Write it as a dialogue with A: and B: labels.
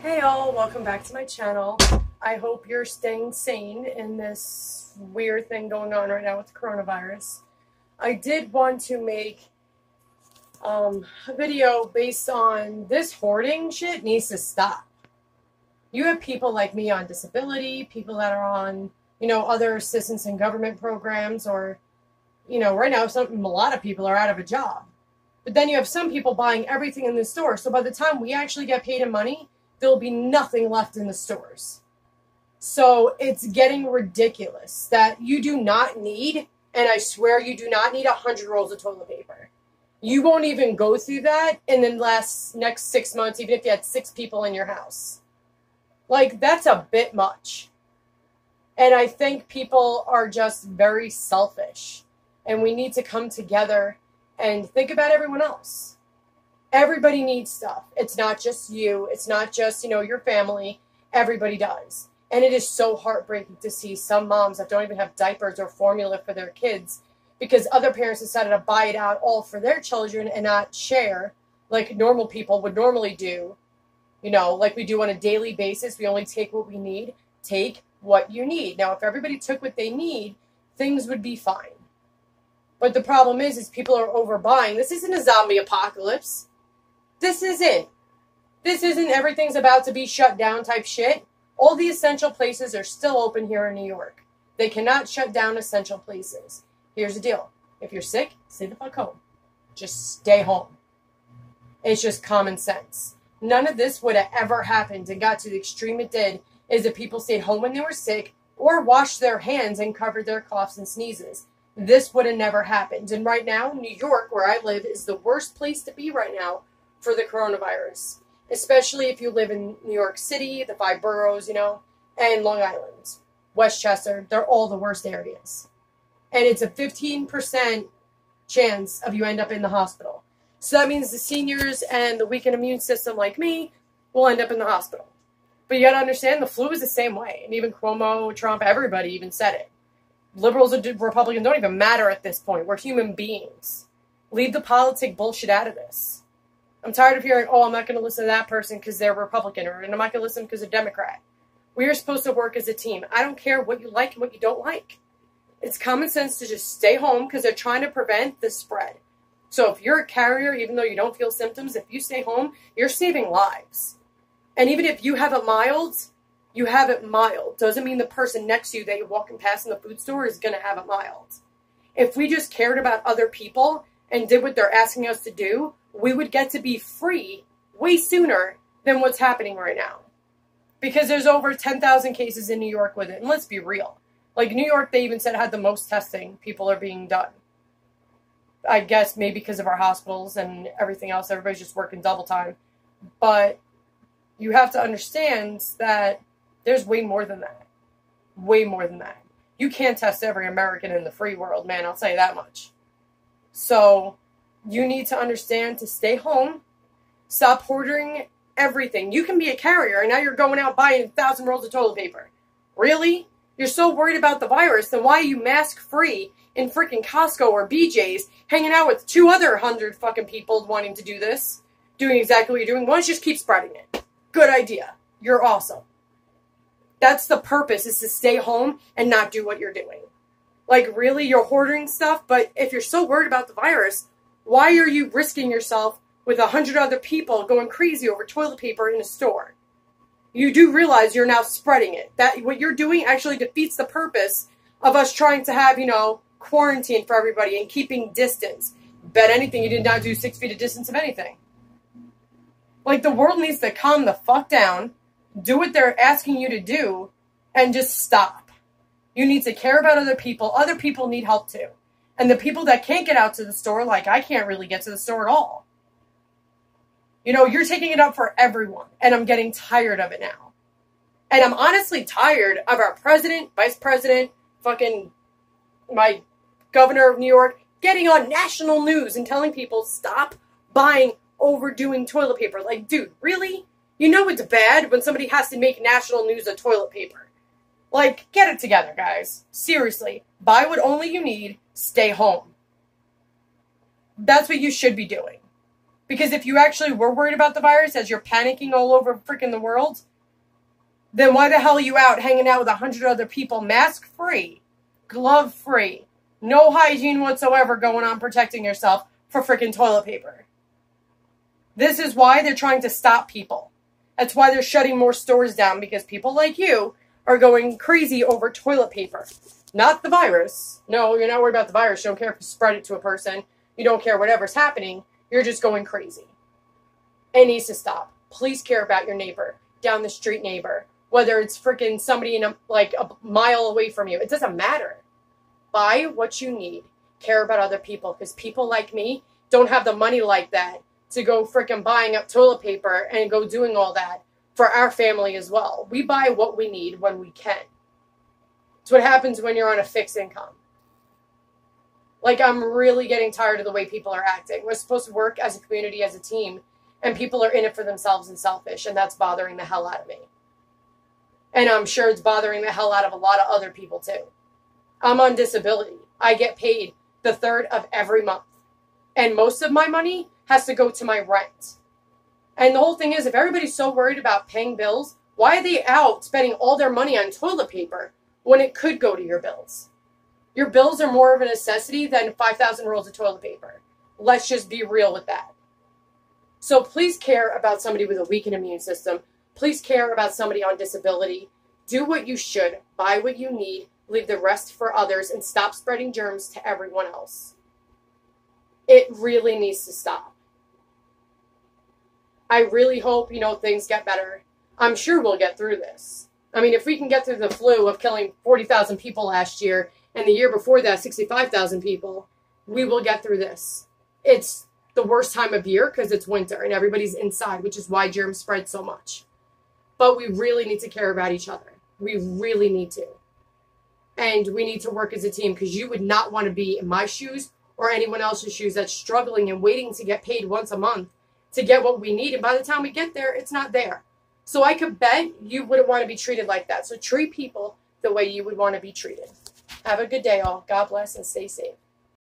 A: Hey all, welcome back to my channel. I hope you're staying sane in this weird thing going on right now with coronavirus. I did want to make um, a video based on this hoarding shit needs to stop. You have people like me on disability, people that are on, you know, other assistance in government programs, or, you know, right now some, a lot of people are out of a job. But then you have some people buying everything in the store. So by the time we actually get paid in money, there'll be nothing left in the stores. So it's getting ridiculous that you do not need, and I swear you do not need a hundred rolls of toilet paper. You won't even go through that in the last next six months, even if you had six people in your house. Like that's a bit much. And I think people are just very selfish. And we need to come together and think about everyone else everybody needs stuff. It's not just you. It's not just, you know, your family. Everybody does. And it is so heartbreaking to see some moms that don't even have diapers or formula for their kids because other parents decided to buy it out all for their children and not share like normal people would normally do. You know, like we do on a daily basis. We only take what we need. Take what you need. Now, if everybody took what they need, things would be fine. But the problem is, is people are overbuying. This isn't a zombie apocalypse. This isn't. This isn't everything's about to be shut down type shit. All the essential places are still open here in New York. They cannot shut down essential places. Here's the deal. If you're sick, stay the fuck home. Just stay home. It's just common sense. None of this would have ever happened and got to the extreme it did is if people stayed home when they were sick or washed their hands and covered their coughs and sneezes. This would have never happened. And right now, New York, where I live, is the worst place to be right now for the coronavirus, especially if you live in New York City, the five boroughs, you know, and Long Island, Westchester. They're all the worst areas. And it's a 15% chance of you end up in the hospital. So that means the seniors and the weakened immune system like me will end up in the hospital. But you got to understand the flu is the same way. And even Cuomo, Trump, everybody even said it. Liberals and Republicans don't even matter at this point. We're human beings. Leave the politic bullshit out of this. I'm tired of hearing, oh, I'm not going to listen to that person because they're Republican or I'm not going to listen because they're Democrat. We are supposed to work as a team. I don't care what you like and what you don't like. It's common sense to just stay home because they're trying to prevent the spread. So if you're a carrier, even though you don't feel symptoms, if you stay home, you're saving lives. And even if you have it mild, you have it mild. Doesn't mean the person next to you that you're walking past in the food store is going to have it mild. If we just cared about other people and did what they're asking us to do, we would get to be free way sooner than what's happening right now. Because there's over 10,000 cases in New York with it. And let's be real. Like New York, they even said had the most testing people are being done. I guess maybe because of our hospitals and everything else, everybody's just working double time. But you have to understand that there's way more than that. Way more than that. You can't test every American in the free world, man. I'll you that much. So you need to understand to stay home, stop hoarding everything. You can be a carrier, and now you're going out buying a thousand rolls of toilet paper. Really? You're so worried about the virus, then why are you mask free in freaking Costco or BJ's hanging out with two other hundred fucking people wanting to do this? Doing exactly what you're doing? Why don't you just keep spreading it? Good idea. You're awesome. That's the purpose, is to stay home and not do what you're doing. Like, really, you're hoarding stuff, but if you're so worried about the virus, why are you risking yourself with a hundred other people going crazy over toilet paper in a store? You do realize you're now spreading it. That what you're doing actually defeats the purpose of us trying to have, you know, quarantine for everybody and keeping distance. Bet anything you did not do six feet of distance of anything. Like the world needs to calm the fuck down, do what they're asking you to do, and just stop. You need to care about other people. Other people need help too. And the people that can't get out to the store, like I can't really get to the store at all. You know, you're taking it up for everyone. And I'm getting tired of it now. And I'm honestly tired of our president, vice president, fucking my governor of New York getting on national news and telling people stop buying overdoing toilet paper. Like, dude, really? You know it's bad when somebody has to make national news of toilet paper. Like, get it together, guys. Seriously. Buy what only you need stay home. That's what you should be doing. Because if you actually were worried about the virus as you're panicking all over freaking the world, then why the hell are you out hanging out with a hundred other people mask free, glove free, no hygiene whatsoever going on protecting yourself for freaking toilet paper? This is why they're trying to stop people. That's why they're shutting more stores down because people like you are going crazy over toilet paper. Not the virus. No, you're not worried about the virus. You don't care if you spread it to a person. You don't care whatever's happening. You're just going crazy. It needs to stop. Please care about your neighbor, down the street neighbor, whether it's freaking somebody in a, like a mile away from you. It doesn't matter. Buy what you need. Care about other people because people like me don't have the money like that to go freaking buying up toilet paper and go doing all that for our family as well. We buy what we need when we can. It's what happens when you're on a fixed income. Like, I'm really getting tired of the way people are acting. We're supposed to work as a community, as a team, and people are in it for themselves and selfish, and that's bothering the hell out of me. And I'm sure it's bothering the hell out of a lot of other people too. I'm on disability. I get paid the third of every month. And most of my money has to go to my rent. And the whole thing is, if everybody's so worried about paying bills, why are they out spending all their money on toilet paper when it could go to your bills? Your bills are more of a necessity than 5,000 rolls of toilet paper. Let's just be real with that. So please care about somebody with a weakened immune system. Please care about somebody on disability. Do what you should, buy what you need, leave the rest for others, and stop spreading germs to everyone else. It really needs to stop. I really hope, you know, things get better. I'm sure we'll get through this. I mean, if we can get through the flu of killing 40,000 people last year and the year before that 65,000 people, we will get through this. It's the worst time of year because it's winter and everybody's inside, which is why germs spread so much. But we really need to care about each other. We really need to. And we need to work as a team because you would not want to be in my shoes or anyone else's shoes that's struggling and waiting to get paid once a month to get what we need. And by the time we get there, it's not there. So I could bet you wouldn't want to be treated like that. So treat people the way you would want to be treated. Have a good day, all. God bless and stay safe.